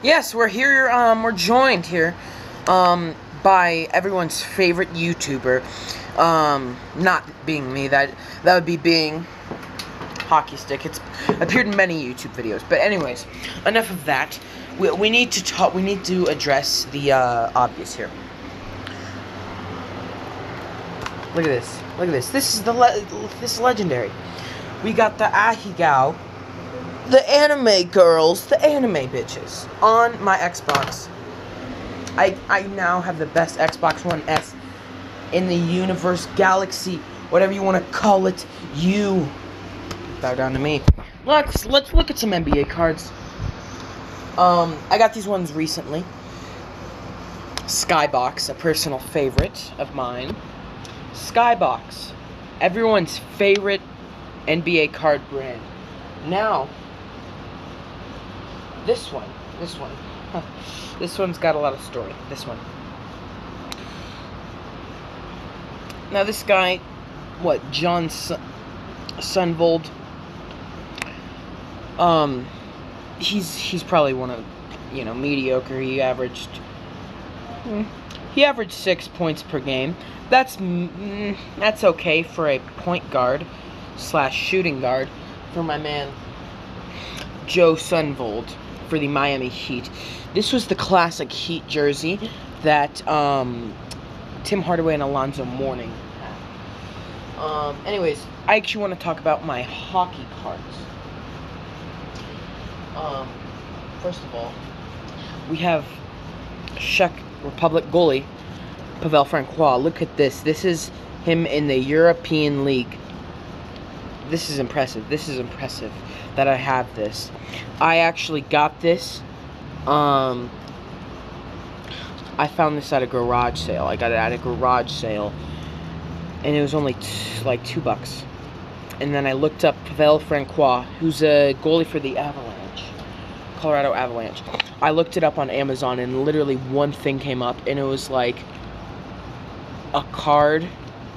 Yes, we're here. Um, we're joined here, um, by everyone's favorite YouTuber. Um, not being me. That that would be being hockey stick. It's appeared in many YouTube videos. But anyways, enough of that. We, we need to talk. We need to address the uh, obvious here. Look at this. Look at this. This is the le- this is legendary. We got the Ahegao, the anime girls, the anime bitches on my Xbox. I I now have the best Xbox One S in the universe, galaxy, whatever you want to call it. You bow down to me. Let's let's look at some NBA cards. Um, I got these ones recently. Skybox, a personal favorite of mine. Skybox, everyone's favorite NBA card brand. Now, this one, this one, huh, this one's got a lot of story. This one. Now, this guy, what, John Sun- Sundvold, um, he's he's probably one of, you know, mediocre. He averaged, hmm, he averaged six points per game. That's mm, that's okay for a point guard slash shooting guard for my man Joe Sundvold for the Miami Heat. This was the classic Heat jersey that um, Tim Hardaway and Alonzo Mourning had. Um, anyways, I actually want to talk about my hockey cards. Um, first of all, we have Czech Republic goalie Pavel Francouz. Look at this. This is him in the European League. This is impressive. This is impressive that I have this. I actually got this. Um, I found this at a garage sale. I got it at a garage sale, and it was only like two bucks. And then I looked up Pavel Francouz, who's a goalie for the Avalanche, Colorado Avalanche. I looked it up on Amazon, and literally one thing came up, and it was like a card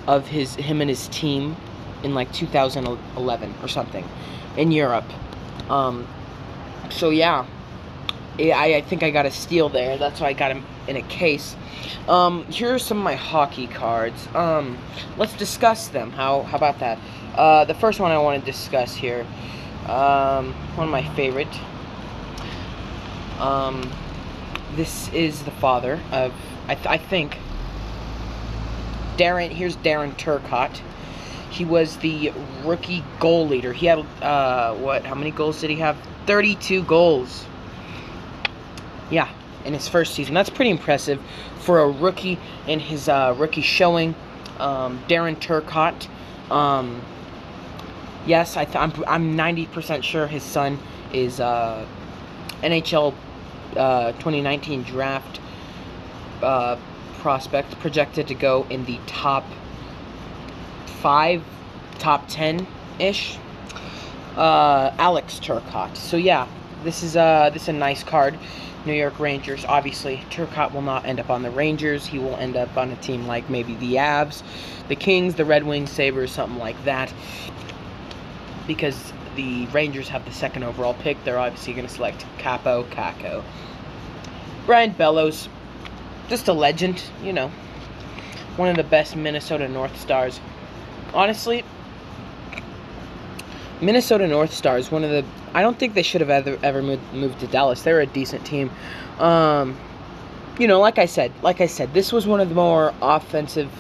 of his him and his team in like 2011 or something in Europe. Um, so yeah, I, I think I got a steal there. That's why I got him in a case. Um, here are some of my hockey cards. Um, let's discuss them. How how about that? Uh, the first one I want to discuss here. Um, one of my favorite. Um, this is the father of I, th- I think Darren. Here's Darren Turcotte. He was the rookie goal leader. He had uh, what? How many goals did he have? 32 goals. Yeah, in his first season. That's pretty impressive for a rookie in his uh, rookie showing. Um, Darren Turcotte. Um, yes, I th- I'm I'm 90% sure his son is uh, NHL uh, 2019 draft uh, prospect projected to go in the top five, top ten ish. Uh, Alex Turcotte. So yeah, this is uh this is a nice card. New York Rangers. Obviously, Turcotte will not end up on the Rangers. He will end up on a team like maybe the Avs, the Kings, the Red Wings, Sabres, something like that. Because the Rangers have the second overall pick, they're obviously going to select Kaapo Kakko. Brian Bellows, just a legend, you know. One of the best Minnesota North Stars. Honestly, Minnesota North Stars, one of the. I don't think they should have ever ever moved, moved to Dallas. They're a decent team. Um, you know, like I said, like I said, this was one of the more offensive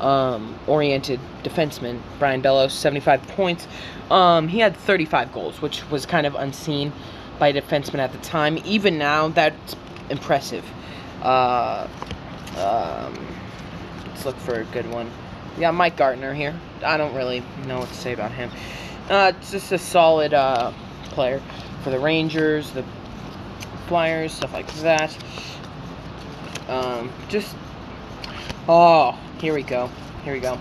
um, oriented defensemen. Brian Bellows, 75 points. Um, he had 35 goals, which was kind of unseen by defensemen at the time. Even now, that's impressive. Uh, um, let's look for a good one. Got Mike Gartner here. I don't really know what to say about him. Uh, it's just a solid uh, player for the Rangers, the Flyers, stuff like that. Um, just oh, here we go, here we go.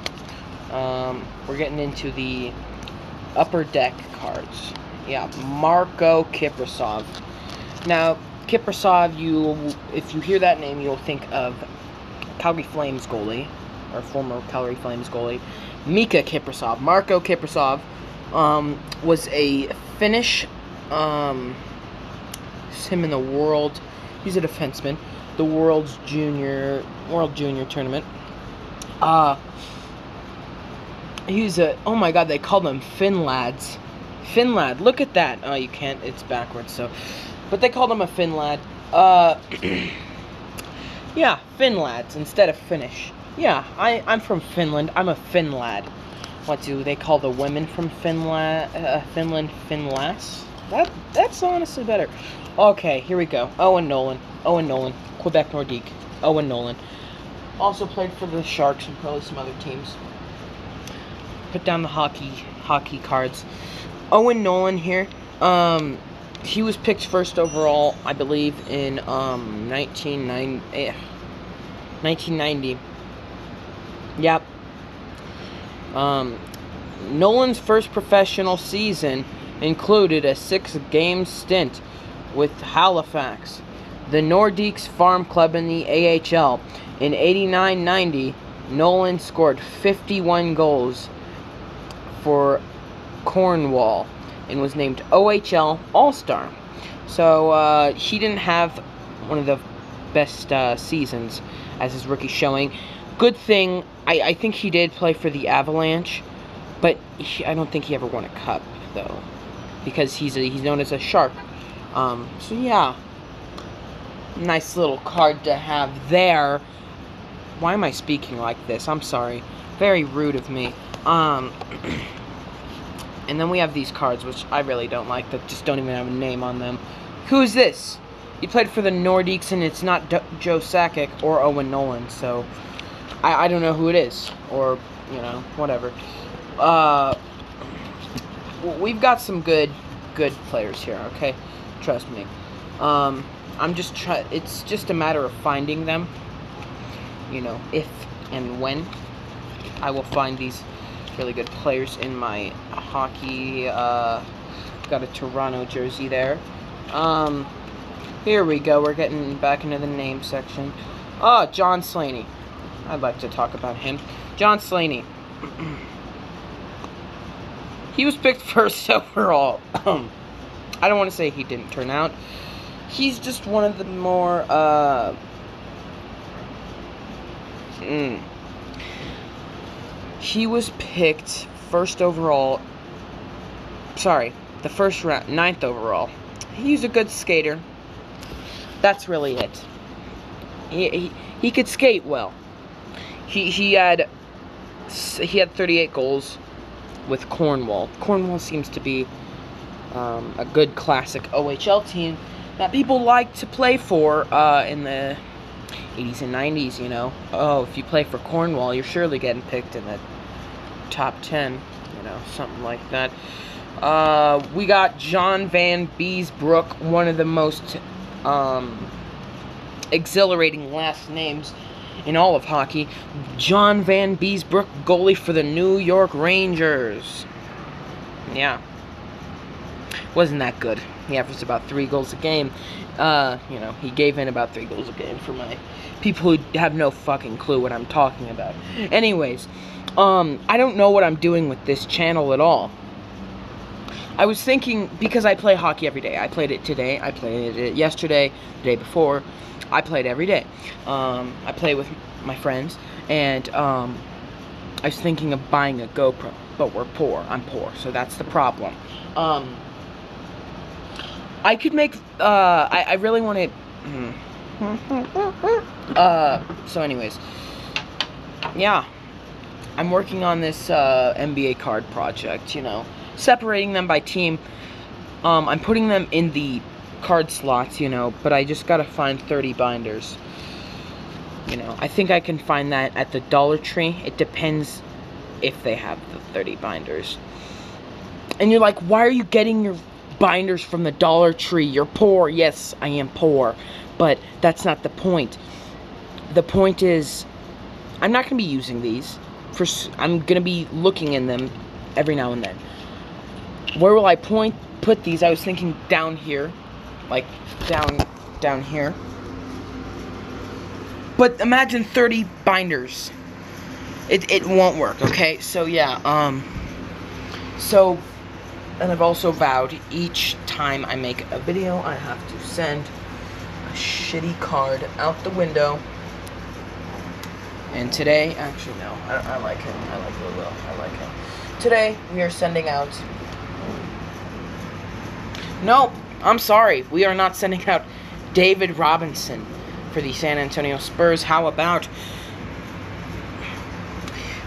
Um, we're getting into the upper deck cards. Yeah, Marko Kiprusoff. Now, Kiprusoff, you if you hear that name, you'll think of Calgary Flames goalie or former Calgary Flames goalie Miikka Kiprusoff. Marko Kiprusoff um, was a Finnish um, him in the world. He's a defenseman. The world's junior world junior tournament. Uh he's a oh my god, they called him Finlads. Finlad, look at that. Oh you can't it's backwards, so but they called him a Finlad. Uh Yeah, Finlads instead of Finnish. Yeah, I, I'm from Finland. I'm a Finlad. What do they call the women from Finland? Uh, Finland Finlass? That that's honestly better. Okay, here we go. Owen Nolan. Owen Nolan. Quebec Nordique. Owen Nolan. Also played for the Sharks and probably some other teams. Put down the hockey hockey cards. Owen Nolan here. Um, he was picked first overall, I believe, in um 1990. Eh, 1990. Yep. Um, Nolan's first professional season included a six-game stint with Halifax, the Nordiques farm club in the AHL. In 89-90, Nolan scored 51 goals for Cornwall and was named OHL All-Star. So uh, he didn't have one of the best uh, seasons as his rookie showing. Good thing, I, I think he did play for the Avalanche, but he, I don't think he ever won a cup though, because he's a, he's known as a shark. Um, so yeah, nice little card to have there. Why am I speaking like this? I'm sorry. Very rude of me. Um, and then we have these cards, which I really don't like, that just don't even have a name on them. Who's this? He played for the Nordiques, and it's not D Joe Sakic or Owen Nolan, so I, I don't know who it is, or, you know, whatever. Uh, we've got some good, good players here, okay? Trust me. Um, I'm just try. It's just a matter of finding them. You know, if and when I will find these really good players in my hockey. Uh, got a Toronto jersey there. Um, here we go. We're getting back into the name section. Ah, oh, John Slaney. I'd like to talk about him. John Slaney. he was picked first overall. I don't want to say he didn't turn out. He's just one of the more, uh... Mm, he was picked first overall. Sorry, the first round, ninth overall. He's a good skater. That's really it. He, he, he could skate well. He, he had he had 38 goals with Cornwall. Cornwall seems to be um, a good classic OHL team that people like to play for uh, in the 80s and 90s, you know. Oh, if you play for Cornwall, you're surely getting picked in the top 10, you know, something like that. Uh, we got John Van Beesbrook, one of the most um, exhilarating last names in all of hockey. John Vanbiesbrouck, goalie for the New York Rangers. Yeah. Wasn't that good. He averaged about three goals a game. Uh, you know, he gave in about three goals a game for my people who have no fucking clue what I'm talking about. Anyways, um, I don't know what I'm doing with this channel at all. I was thinking, because I play hockey every day. I played it today, I played it yesterday, the day before. I played every day. Um, I play with my friends, and um, I was thinking of buying a GoPro, but we're poor. I'm poor, so that's the problem. Um, I could make, uh, I, I really want to, hmm. uh, so anyways, yeah, I'm working on this, uh, NBA card project, you know, separating them by team, um, I'm putting them in the card slots, you know, but I just gotta find 30 binders, you know, I think I can find that at the Dollar Tree, it depends if they have the 30 binders, and you're like, why are you getting your binders from the Dollar Tree. You're poor. Yes, I am poor. But that's not the point. The point is, I'm not to be using these. For I'm to be looking in them every now and then. Where will I point put these? I was thinking down here. Like, down, down here. But imagine 30 binders. It, it won't work, okay? So, yeah, um... So, And I've also vowed each time I make a video, I have to send a shitty card out the window. And today, actually no, I, I like him. I like Lulu. I like him. Today we are sending out. Nope, I'm sorry. We are not sending out David Robinson for the San Antonio Spurs. How about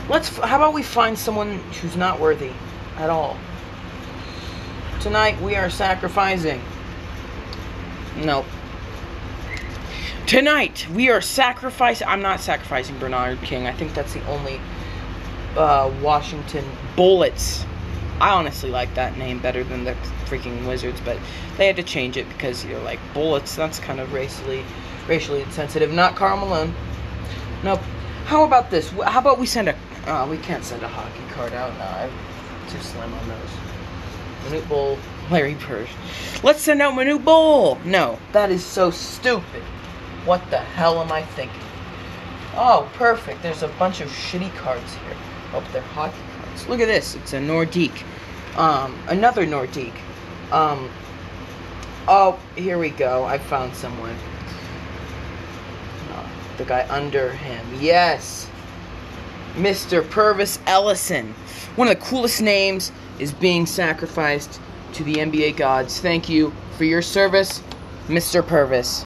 let's? How about we find someone who's not worthy at all? Tonight we are sacrificing. Nope. Tonight we are sacrificing. I'm not sacrificing Bernard King. I think that's the only uh, Washington Bullets. I honestly like that name better than the freaking Wizards, but they had to change it because you're like Bullets. That's kind of racially, racially insensitive. Not Karl Malone. Nope. How about this? How about we send a? Uh, we can't send a hockey card out. No, I'm too slim on those. Manute Bol, Larry Bird. Let's send out Manute Bol. No, that is so stupid. What the hell am I thinking? Oh, perfect. There's a bunch of shitty cards here. Oh, they're hockey cards. Look at this. It's a Nordique. Um, another Nordique. Um, oh, here we go. I found someone. Uh, the guy under him. Yes. Mr. Pervis Ellison. One of the coolest names is being sacrificed to the NBA gods. Thank you for your service, Mr. Pervis.